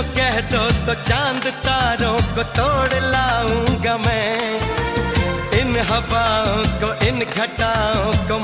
कह दो तो चाँद तारों को तोड़ लाऊँगा मैं। इन हवाओं को, इन घटाओं को